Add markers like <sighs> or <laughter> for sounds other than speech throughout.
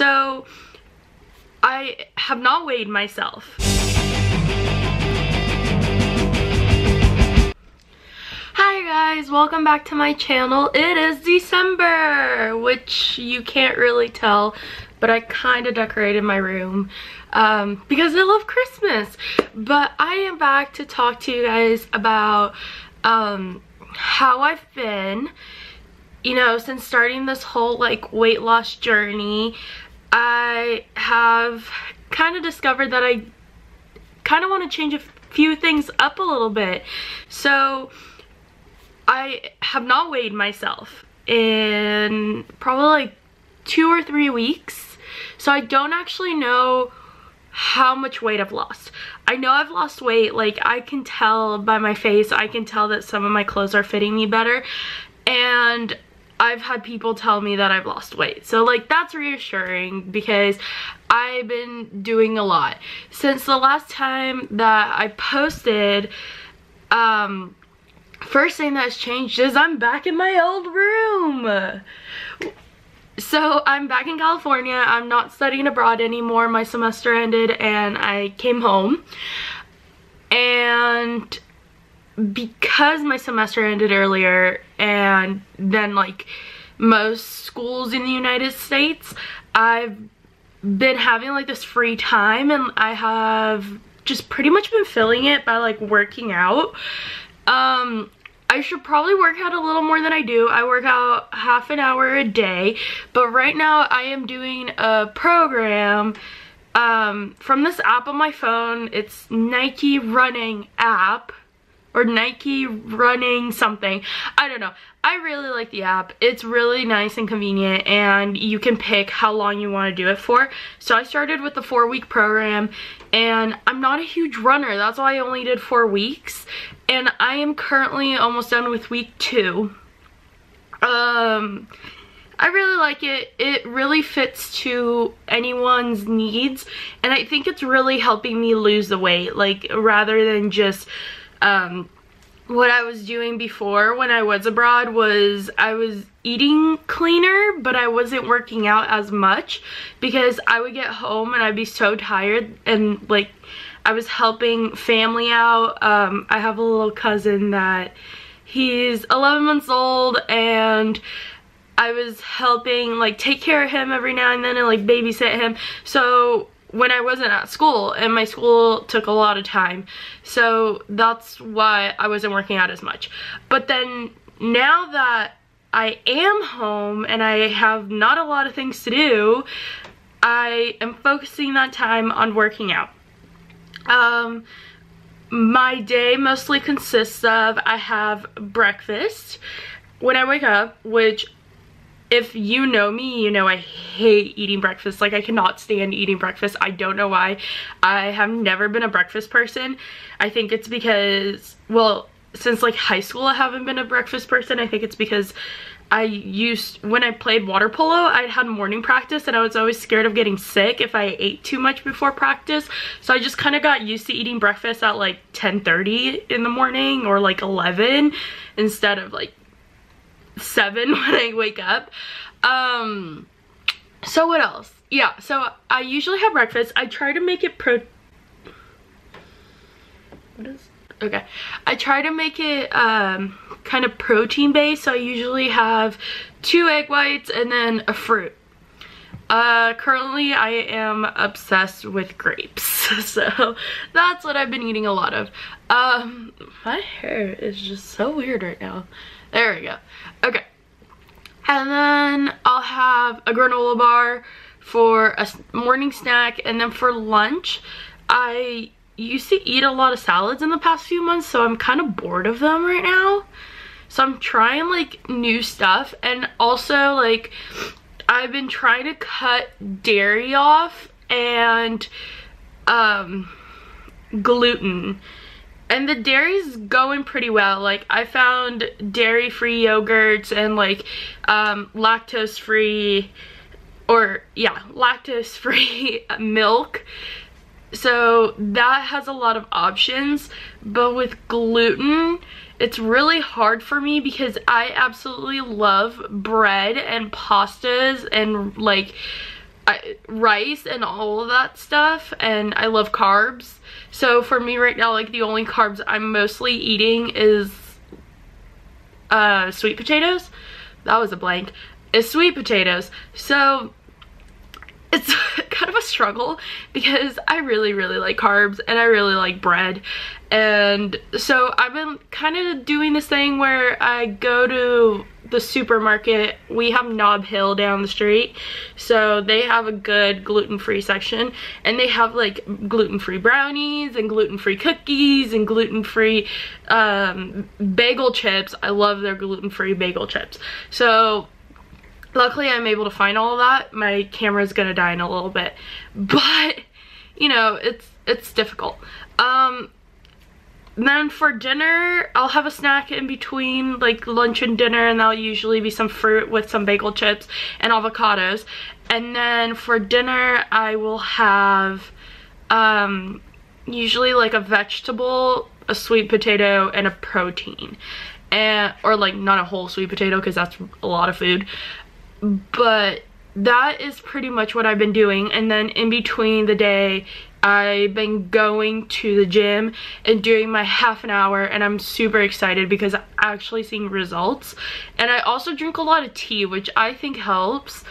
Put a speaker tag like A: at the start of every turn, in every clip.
A: So I have not weighed myself. Hi guys, welcome back to my channel. It is December, which you can't really tell, but I kind of decorated my room um, because I love Christmas. But I am back to talk to you guys about um, how I've been, you know, since starting this whole like weight loss journey. I have kind of discovered that I kind of want to change a few things up a little bit. So I have not weighed myself in probably like two or three weeks. So I don't actually know how much weight I've lost. I know I've lost weight, like I can tell by my face, I can tell that some of my clothes are fitting me better. And I've had people tell me that I've lost weight. So like that's reassuring because I've been doing a lot. Since the last time that I posted, um, first thing that's changed is I'm back in my old room. So I'm back in California. I'm not studying abroad anymore. My semester ended and I came home. And because my semester ended earlier and then like most schools in the United States, I've been having like this free time and I have just pretty much been filling it by like working out. Um, I should probably work out a little more than I do. I work out half an hour a day, but right now I am doing a program um, from this app on my phone. It's Nike Running app or Nike running something. I don't know. I really like the app. It's really nice and convenient and you can pick how long you want to do it for. So I started with the four week program and I'm not a huge runner. That's why I only did four weeks. And I am currently almost done with week two. Um, I really like it. It really fits to anyone's needs. And I think it's really helping me lose the weight. Like rather than just um, what I was doing before when I was abroad was I was eating cleaner but I wasn't working out as much because I would get home and I'd be so tired and like I was helping family out. Um, I have a little cousin that he's 11 months old and I was helping like take care of him every now and then and like babysit him. So when I wasn't at school and my school took a lot of time. So that's why I wasn't working out as much. But then now that I am home and I have not a lot of things to do, I am focusing that time on working out. Um, my day mostly consists of I have breakfast when I wake up, which if you know me, you know I hate eating breakfast. Like I cannot stand eating breakfast. I don't know why. I have never been a breakfast person. I think it's because, well, since like high school I haven't been a breakfast person. I think it's because I used, when I played water polo, I had morning practice and I was always scared of getting sick if I ate too much before practice. So I just kind of got used to eating breakfast at like 10.30 in the morning or like 11 instead of like 7 <laughs> when I wake up. Um, so what else? Yeah, so I usually have breakfast. I try to make it pro... What is... Okay. I try to make it um, kind of protein based. So I usually have two egg whites and then a fruit. Uh, currently I am obsessed with grapes. <laughs> So that's what I've been eating a lot of. Um, my hair is just so weird right now. There we go. Okay. And then I'll have a granola bar for a morning snack. And then for lunch, I used to eat a lot of salads in the past few months. So I'm kind of bored of them right now. So I'm trying like new stuff. And also like I've been trying to cut dairy off and um, gluten and the dairy's going pretty well. Like i found dairy free yogurts and like um, lactose free or yeah lactose free <laughs> milk. So that has a lot of options but with gluten it's really hard for me because I absolutely love bread and pastas and like I, rice and all of that stuff and I love carbs. So for me right now, like the only carbs I'm mostly eating is uh, sweet potatoes. That was a blank. Is sweet potatoes. So it's <laughs> kind of a struggle because I really, really like carbs and I really like bread. And so I've been kind of doing this thing where I go to the supermarket. We have Nob Hill down the street. So they have a good gluten-free section. And they have like gluten-free brownies and gluten-free cookies and gluten-free um, bagel chips. I love their gluten-free bagel chips. So luckily I'm able to find all of that. My camera's gonna die in a little bit. <laughs> But, you know, it's it's difficult. Um, then for dinner, I'll have a snack in between like lunch and dinner and that'll usually be some fruit with some bagel chips and avocados. And then for dinner, I will have um, usually like a vegetable, a sweet potato, and a protein. And, or like not a whole sweet potato because that's a lot of food. But that is pretty much what I've been doing. And then in between the day, I've been going to the gym and doing my half an hour and I'm super excited because I'm actually seeing results. And I also drink a lot of tea, which I think helps.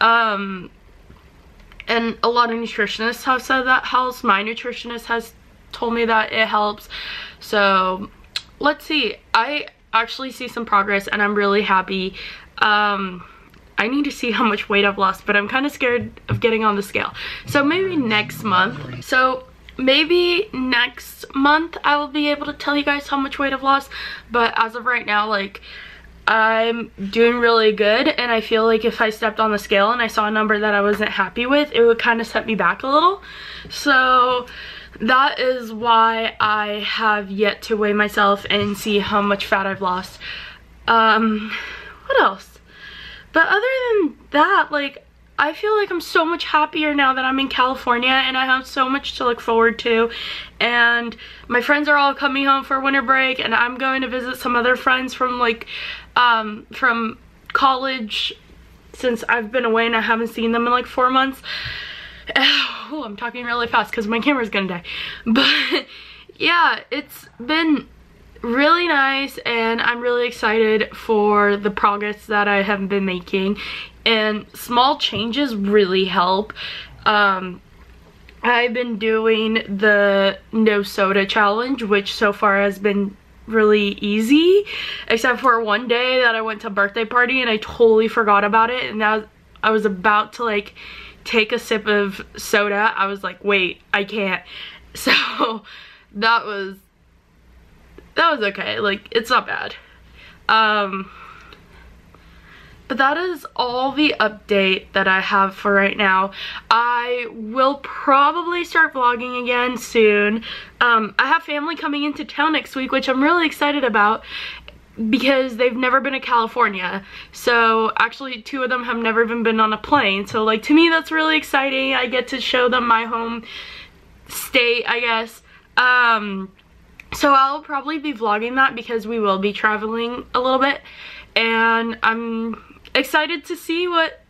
A: Um, and a lot of nutritionists have said that helps. My nutritionist has told me that it helps. So let's see. I actually see some progress and I'm really happy. Um, I need to see how much weight I've lost, but I'm kind of scared of getting on the scale. So maybe next month. So maybe next month I will be able to tell you guys how much weight I've lost. But as of right now, like, I'm doing really good. And I feel like if I stepped on the scale and I saw a number that I wasn't happy with, it would kind of set me back a little. So that is why I have yet to weigh myself and see how much fat I've lost. Um, what else? But other than that, like, I feel like I'm so much happier now that I'm in California and I have so much to look forward to. And my friends are all coming home for winter break and I'm going to visit some other friends from like, um, from college since I've been away and I haven't seen them in like four months. <sighs> Oh, I'm talking really fast because my camera's gonna die. <laughs> But yeah, it's been really nice and I'm really excited for the progress that I have been making. And small changes really help. Um, I've been doing the no soda challenge which so far has been really easy except for one day that I went to a birthday party and I totally forgot about it. And that I was about to like take a sip of soda. I was like wait I can't. <laughs> So that was that was okay. Like, it's not bad. Um, but that is all the update that I have for right now. I will probably start vlogging again soon. Um, I have family coming into town next week, which I'm really excited about because they've never been to California. So actually two of them have never even been on a plane. So like to me that's really exciting. I get to show them my home state, I guess. Um, so I'll probably be vlogging that because we will be traveling a little bit. And I'm excited to see what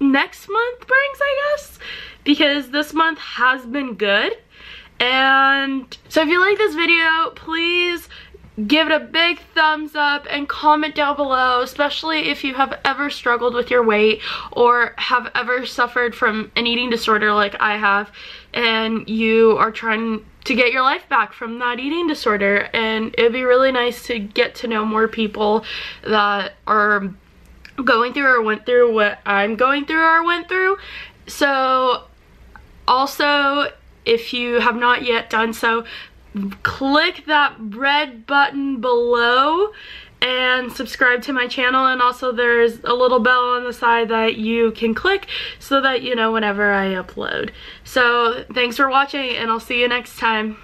A: next month brings, I guess. Because this month has been good. And so if you like this video, please give it a big thumbs up and comment down below especially if you have ever struggled with your weight or have ever suffered from an eating disorder like I have and you are trying to get your life back from that eating disorder. And it'd be really nice to get to know more people that are going through or went through what I'm going through or went through. So also if you have not yet done so click that red button below and subscribe to my channel and also there's a little bell on the side that you can click so that you know whenever I upload. So thanks for watching and I'll see you next time.